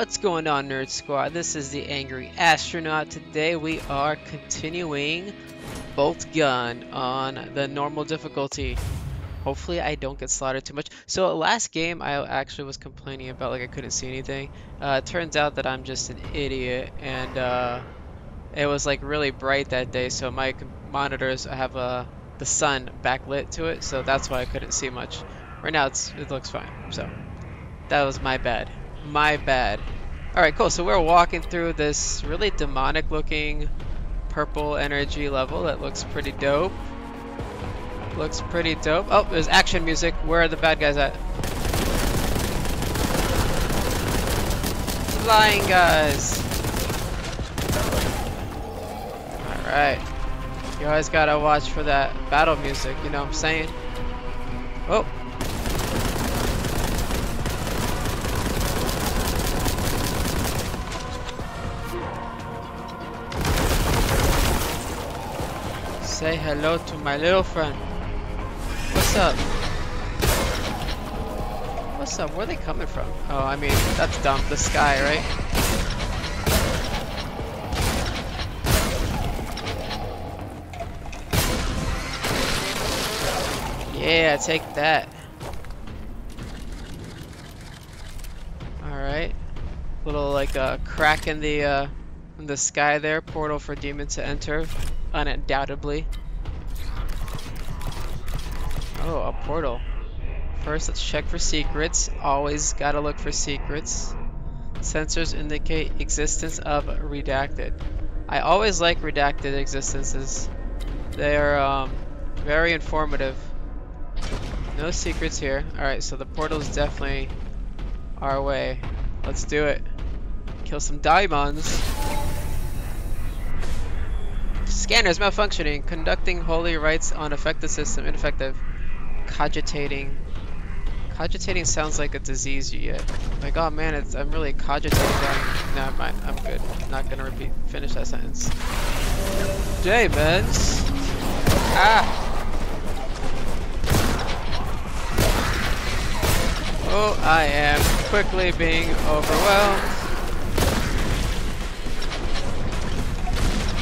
What's going on, Nerd Squad? This is the Angry Astronaut. Today we are continuing Boltgun on the normal difficulty. Hopefully I don't get slaughtered too much. So last game I actually was complaining about like I couldn't see anything. Uh, it turns out that I'm just an idiot and uh, it was like really bright that day so my monitors have uh, the sun backlit to it so that's why I couldn't see much. Right now it's it looks fine. So that was my bad. My bad. Alright, cool. So we're walking through this really demonic looking purple energy level that looks pretty dope. Looks pretty dope. Oh, there's action music. Where are the bad guys at? Flying guys. Alright. You always gotta watch for that battle music, you know what I'm saying? Oh, Say hello to my little friend. What's up? What's up? Where are they coming from? Oh, I mean, that's dumb. The sky, right? Yeah, take that. Alright. Little, like, uh, crack in the, uh, in the sky there. Portal for demons to enter undoubtedly. Oh, a portal. First, let's check for secrets. Always gotta look for secrets. Sensors indicate existence of redacted. I always like redacted existences. They're um, very informative. No secrets here. Alright, so the portal is definitely our way. Let's do it. Kill some diamonds. Scanners malfunctioning. Conducting holy rites on affected system. Ineffective. Cogitating. Cogitating sounds like a disease you get. Like, oh man, it's, I'm really cogitating. Never mind. I'm good. Not gonna repeat. Finish that sentence. Demons. Ah. Oh, I am quickly being overwhelmed.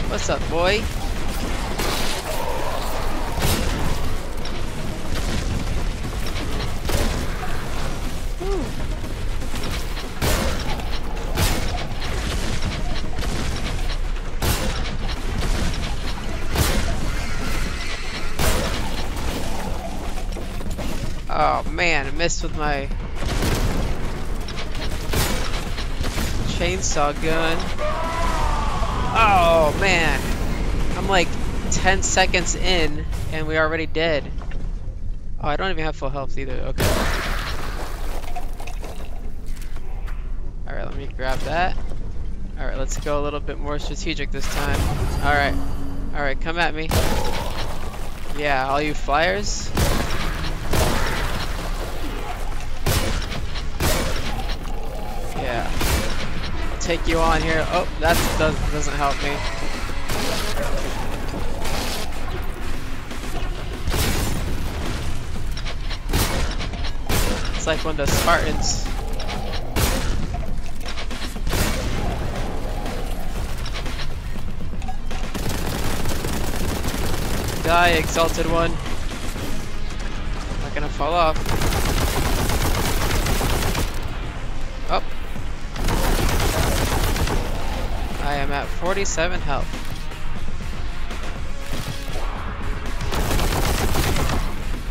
What's up, boy? Oh man, I missed with my chainsaw gun. Oh man, I'm like 10 seconds in and we're already dead. Oh, I don't even have full health either. Okay. Alright, let me grab that. Alright, let's go a little bit more strategic this time. Alright. Alright, come at me. Yeah, all you flyers. Take you on here. Oh, that does, doesn't help me. It's like when the Spartans Die, Exalted One. I'm not gonna fall off. I 47 health.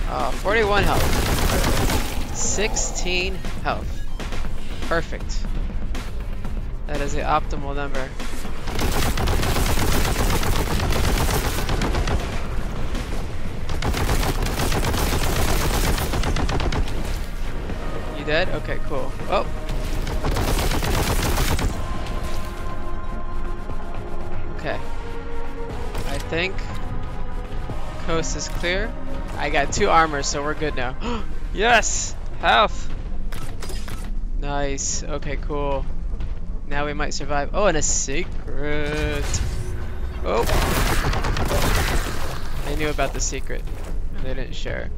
Uh, 41 health. 16 health. Perfect. That is the optimal number. You dead? Okay, cool. Oh, Okay. I think coast is clear. I got two armor, so we're good now. yes! Health! Nice. Okay, cool. Now we might survive. Oh, and a secret! Oh! They knew about the secret. They didn't share.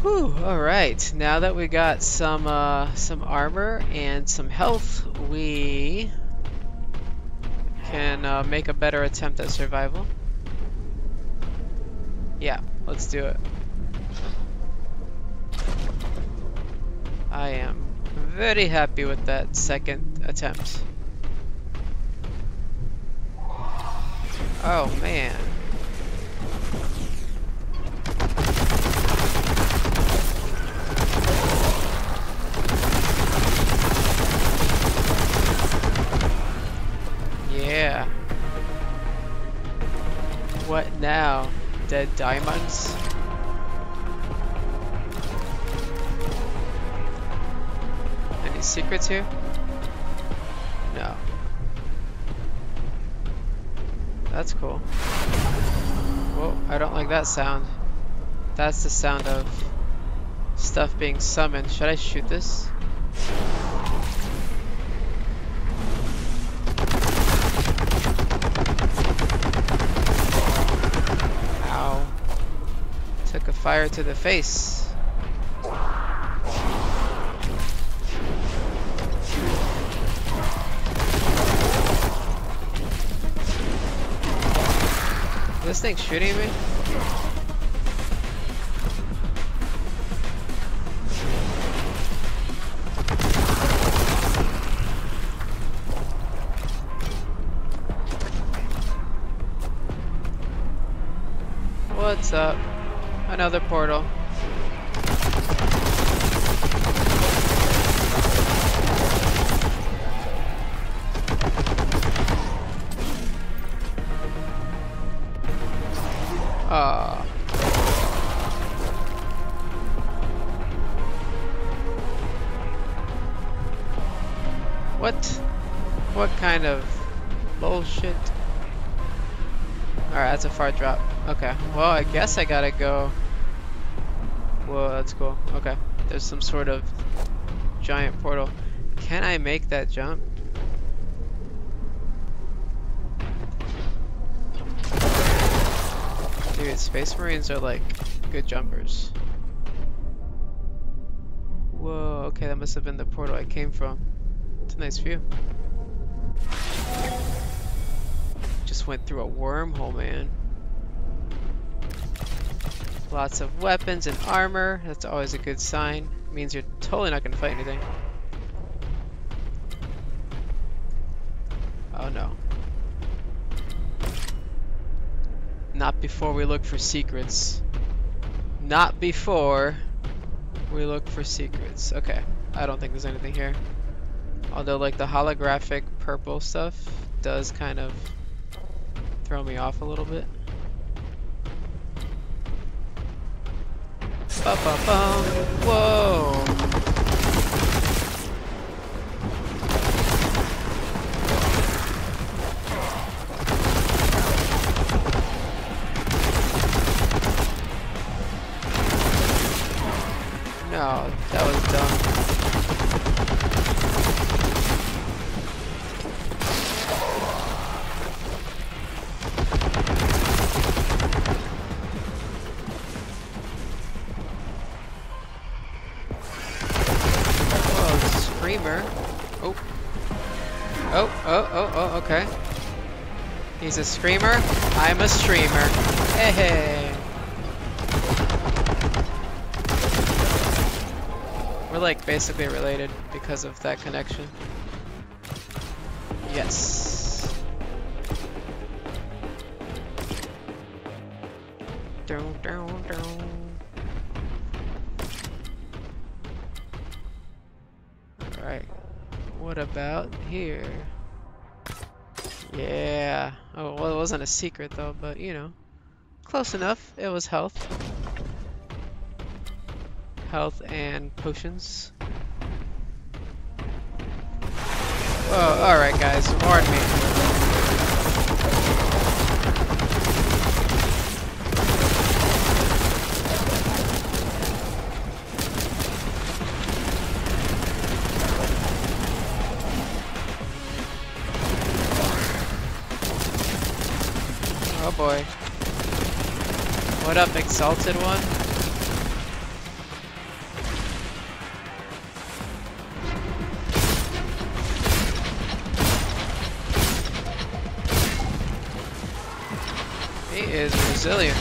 Whew, alright, now that we got some uh, some armor and some health, we can uh, make a better attempt at survival. Yeah, let's do it. I am very happy with that second attempt. Oh man. Yeah. What now? Dead diamonds? Any secrets here? No. That's cool. Whoa, I don't like that sound. That's the sound of stuff being summoned. Should I shoot this? Fire to the face. This thing shooting me? What's up? Another portal. Ah. What? What kind of bullshit? Alright, that's a far drop. Okay, well, I guess I gotta go. Whoa, that's cool. Okay, there's some sort of giant portal. Can I make that jump? Dude, Space Marines are like good jumpers. Whoa, okay, that must have been the portal I came from. It's a nice view. Just went through a wormhole, man. Lots of weapons and armor. That's always a good sign. means you're totally not gonna fight anything. Oh no. Not before we look for secrets. Not before we look for secrets. Okay, I don't think there's anything here. Although like the holographic purple stuff does kind of throw me off a little bit. Ba -ba -bum. Whoa! No, A screamer. I'm a streamer. Hey, hey. We're like basically related because of that connection. Yes. Down, down, down. Alright. What about here? Yeah. Oh, well, it wasn't a secret though, but you know. Close enough. It was health. Health and potions. Oh, alright guys, warn me. salted one. He is resilient.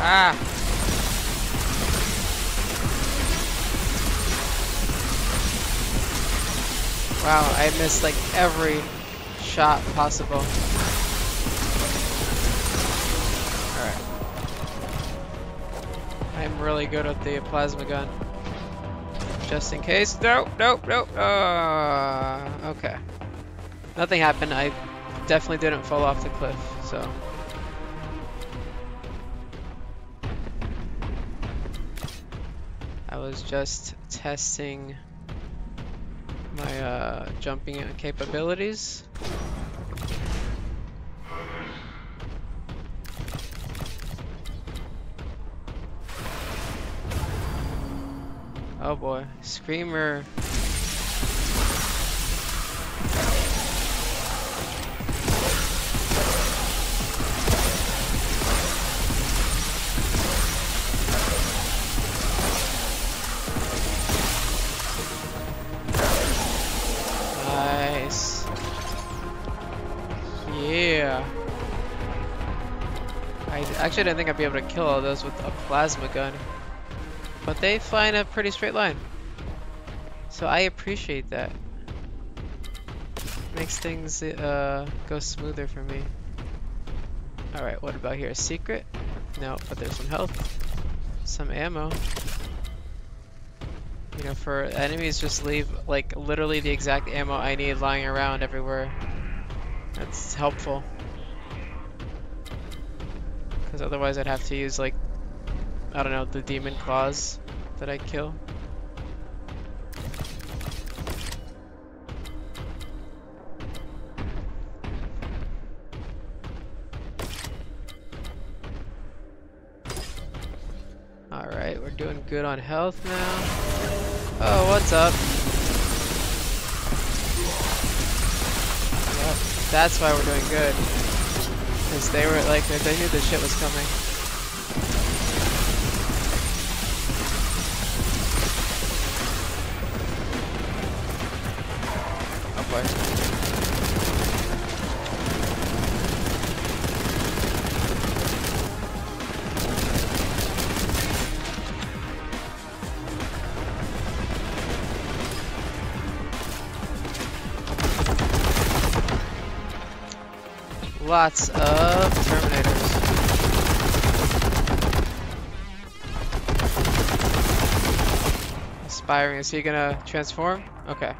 Ah! Wow, I missed like every shot possible. Alright. I'm really good with the plasma gun. Just in case. Nope, nope, nope. Uh, okay. Nothing happened. I definitely didn't fall off the cliff, so. I was just testing my uh, jumping capabilities. Oh boy, Screamer. I actually didn't think I'd be able to kill all those with a plasma gun. But they fly in a pretty straight line. So I appreciate that. Makes things uh, go smoother for me. Alright, what about here? A Secret? No, but there's some health. Some ammo. You know, for enemies just leave like literally the exact ammo I need lying around everywhere. That's helpful. Because otherwise I'd have to use like I don't know, the demon claws that I kill. Alright, we're doing good on health now. Oh, what's up? Yep, that's why we're doing good. Because they were like, they knew the shit was coming. Lots of Terminators. Aspiring, is he gonna transform? Okay.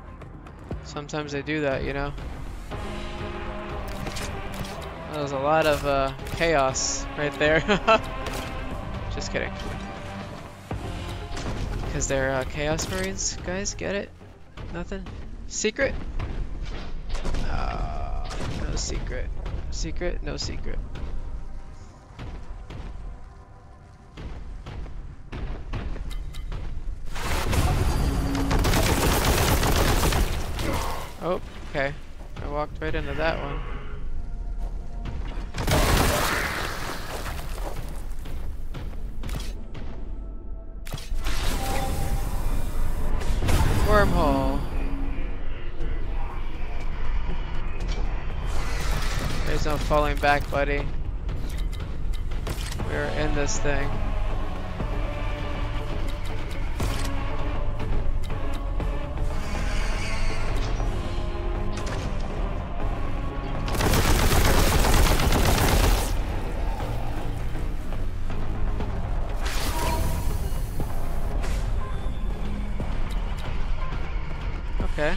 Sometimes they do that, you know? There's a lot of uh, chaos right there. Just kidding. Because they're uh, Chaos Marines, guys, get it? Nothing? Secret? Uh, no secret. Secret? No secret. Oh, okay. I walked right into that one. Wormhole. No falling back, buddy. We're in this thing. Okay.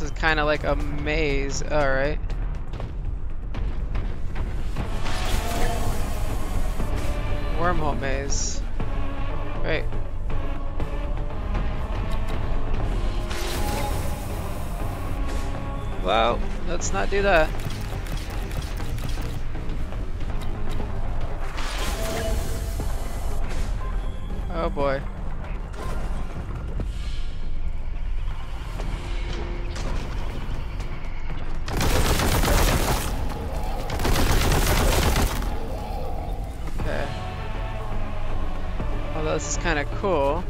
This is kind of like a maze. Alright. Wormhole maze. Great. Wow, let's not do that. Oh boy. Kind of cool.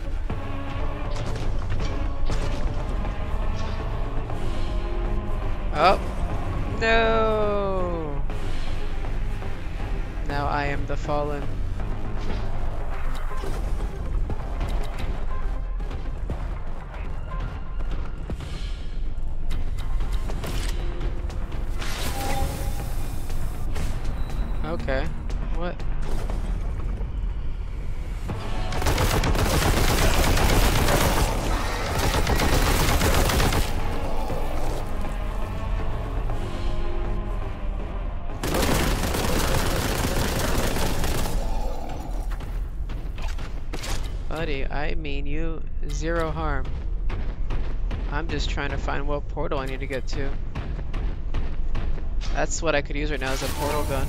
Oh, no! Now I am the fallen. Okay, I mean you zero harm. I'm just trying to find what portal I need to get to. That's what I could use right now is a portal gun.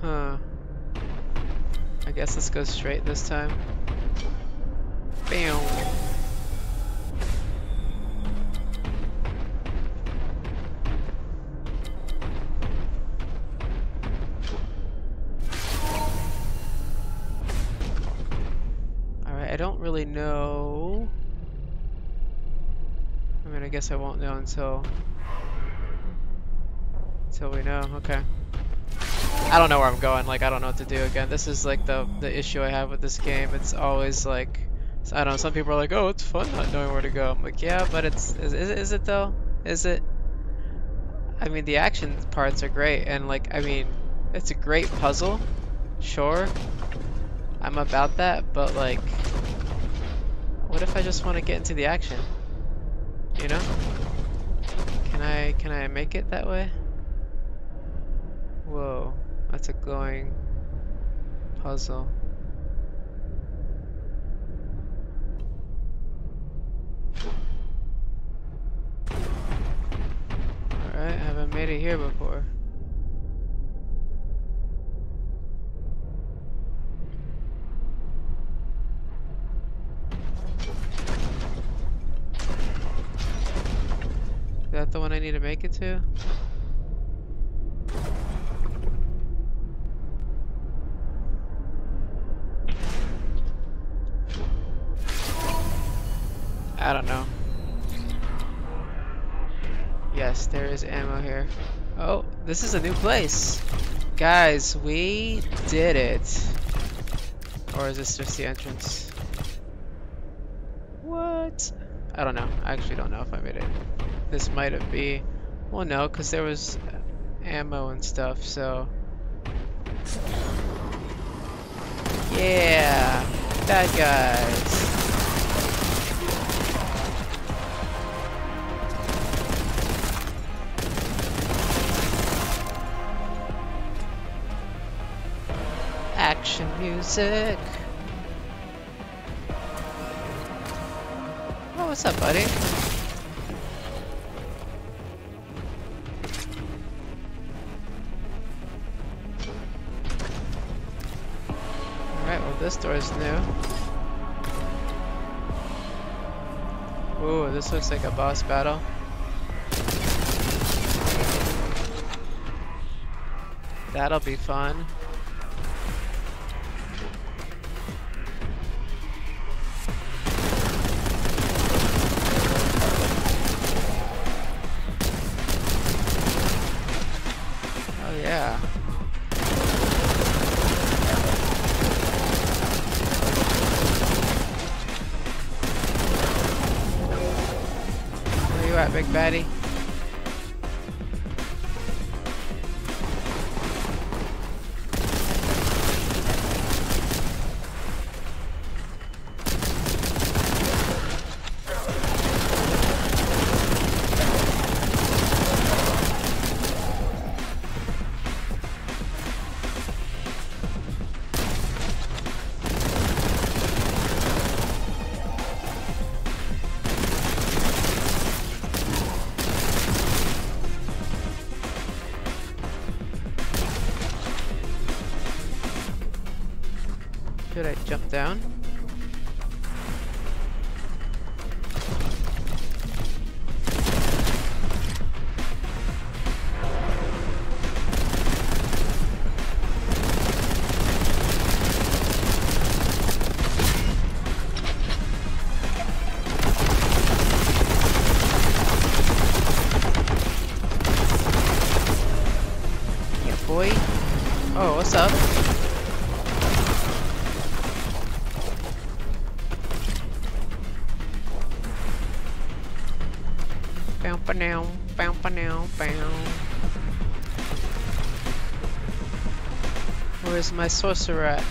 Huh. I guess let's go straight this time. Bam. I won't know until until we know. Okay. I don't know where I'm going. Like, I don't know what to do again. This is like the the issue I have with this game. It's always like, I don't know. Some people are like, "Oh, it's fun not knowing where to go." I'm like, yeah, but it's is is, is it though? Is it? I mean, the action parts are great, and like, I mean, it's a great puzzle. Sure, I'm about that, but like, what if I just want to get into the action? You know? Can I can I make it that way? Whoa, that's a glowing puzzle. Alright, haven't made it here before. Is that the one I need to make it to? I don't know. Yes, there is ammo here. Oh, this is a new place. Guys, we did it. Or is this just the entrance? What? I don't know. I actually don't know if I made it. This might have be. Well, no, because there was ammo and stuff, so. Yeah, bad guys. Action music. Oh, what's up, buddy? Door is new. Ooh, this looks like a boss battle. That'll be fun. My sorcerer at?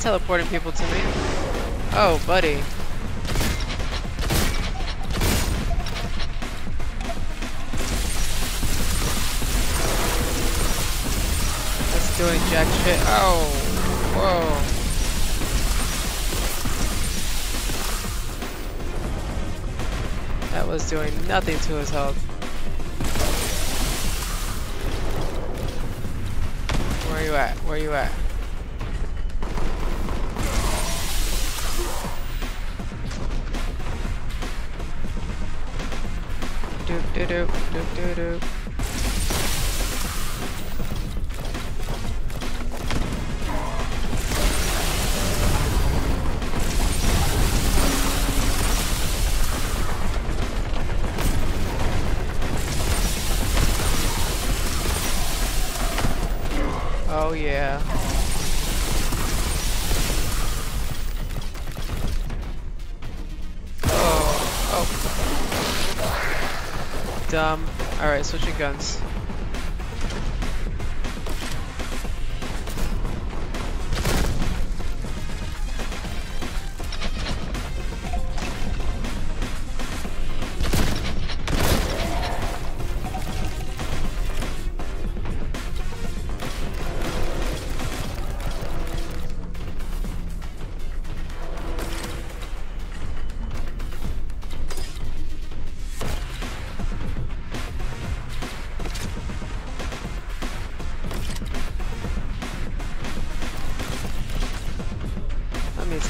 teleporting people to me. Oh, buddy. That's doing jack shit. Oh, whoa. That was doing nothing to his health. Where are you at? Where are you at? Do do do do do. Oh yeah. Dumb. Alright, switching guns.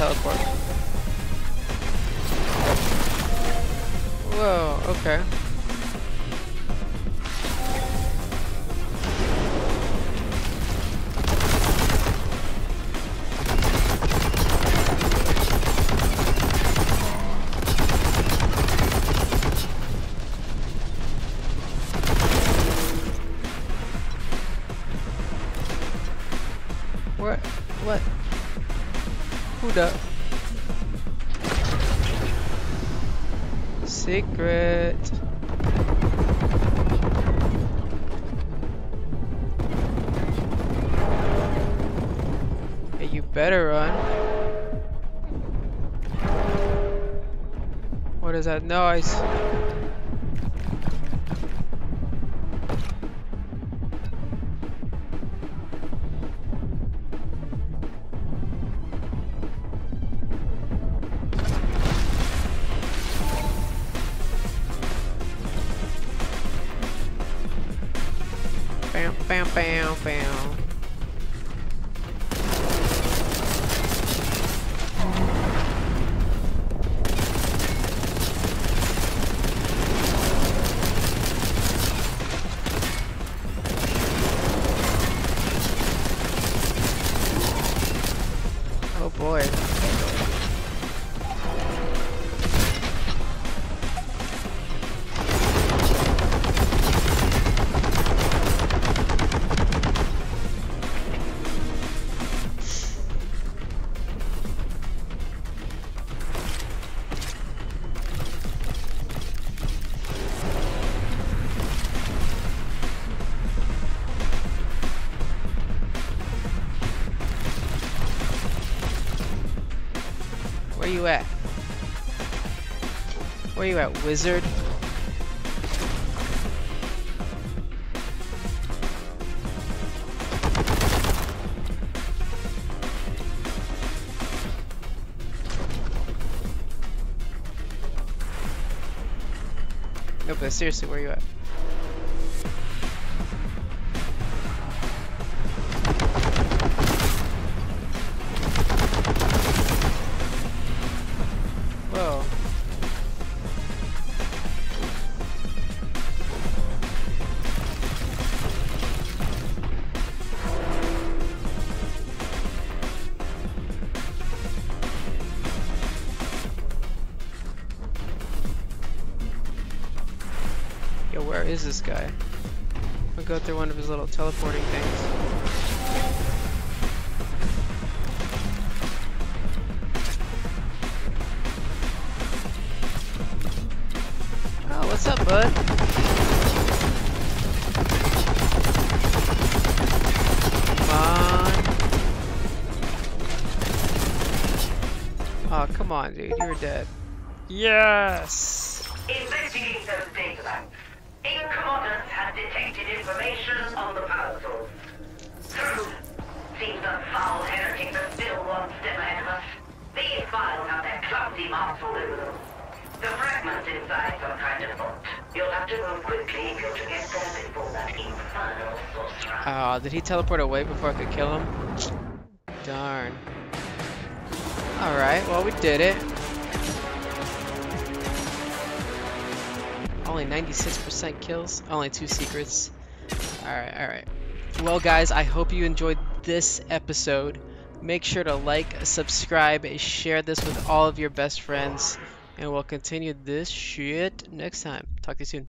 Teleport. Whoa, okay. Better run. What is that noise? Where you at, wizard? No, but seriously, where are you at? Is this guy? I'll go through one of his little teleporting things. Oh, what's up, bud? Oh, come on, dude. You're dead. Yes! Those data banks. Incommodus has detected information on the power source. Seems the foul heretics are still one step ahead of us. These files have their clumsy marks all over them. The fragments inside some kind of bot. You'll have to move quickly if you're to get there before that infernal sorcerer. Oh, did he teleport away before I could kill him? Darn. Alright, well, we did it. Only 96% kills. Only two secrets. Alright, alright. Well, guys, I hope you enjoyed this episode. Make sure to like, subscribe, and share this with all of your best friends. And we'll continue this shit next time. Talk to you soon.